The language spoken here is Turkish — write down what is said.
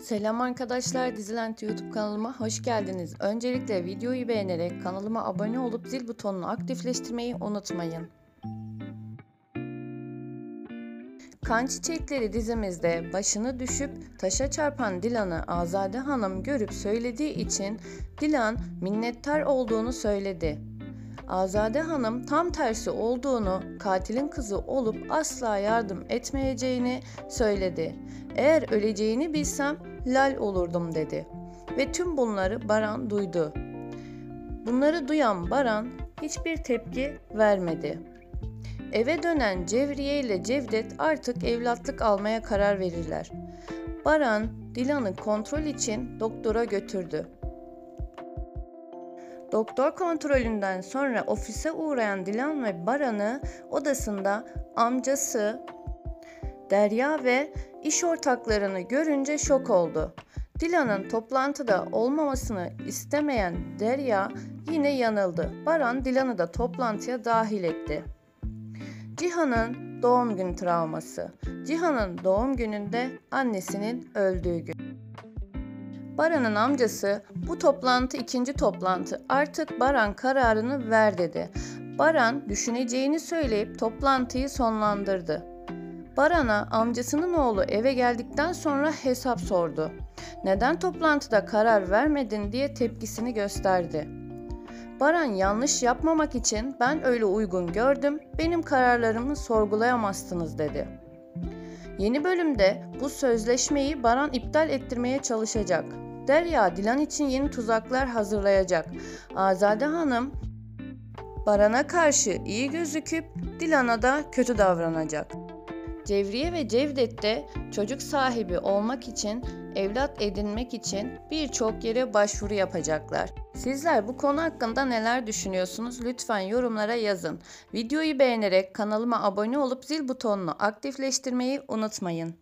Selam arkadaşlar, Dizilent YouTube kanalıma hoş geldiniz. Öncelikle videoyu beğenerek kanalıma abone olup zil butonunu aktifleştirmeyi unutmayın. Kan Çiçekleri dizimizde başını düşüp taşa çarpan Dilan'ı Azade Hanım görüp söylediği için Dilan minnettar olduğunu söyledi. Azade Hanım tam tersi olduğunu, katilin kızı olup asla yardım etmeyeceğini söyledi. Eğer öleceğini bilsem lal olurdum dedi. Ve tüm bunları Baran duydu. Bunları duyan Baran hiçbir tepki vermedi. Eve dönen Cevriye ile Cevdet artık evlatlık almaya karar verirler. Baran, Dilan'ı kontrol için doktora götürdü. Doktor kontrolünden sonra ofise uğrayan Dilan ve Baran'ı odasında amcası Derya ve iş ortaklarını görünce şok oldu. Dilan'ın toplantıda olmamasını istemeyen Derya yine yanıldı. Baran Dilan'ı da toplantıya dahil etti. Cihan'ın doğum günü travması. Cihan'ın doğum gününde annesinin öldüğü gün. Baran'ın amcası bu toplantı ikinci toplantı artık Baran kararını ver dedi. Baran düşüneceğini söyleyip toplantıyı sonlandırdı. Baran'a amcasının oğlu eve geldikten sonra hesap sordu. Neden toplantıda karar vermedin diye tepkisini gösterdi. Baran yanlış yapmamak için ben öyle uygun gördüm, benim kararlarımı sorgulayamazsınız dedi. Yeni bölümde bu sözleşmeyi Baran iptal ettirmeye çalışacak. Derya Dilan için yeni tuzaklar hazırlayacak. Azade Hanım Baran'a karşı iyi gözüküp Dilan'a da kötü davranacak. Cevriye ve Cevdet de çocuk sahibi olmak için, evlat edinmek için birçok yere başvuru yapacaklar. Sizler bu konu hakkında neler düşünüyorsunuz? Lütfen yorumlara yazın. Videoyu beğenerek kanalıma abone olup zil butonunu aktifleştirmeyi unutmayın.